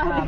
Ah,